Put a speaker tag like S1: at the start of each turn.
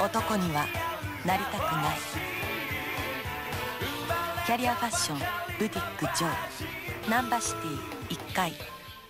S1: 男にはなりたくない。キャリアファッションブティックジョーナンバシティ1階。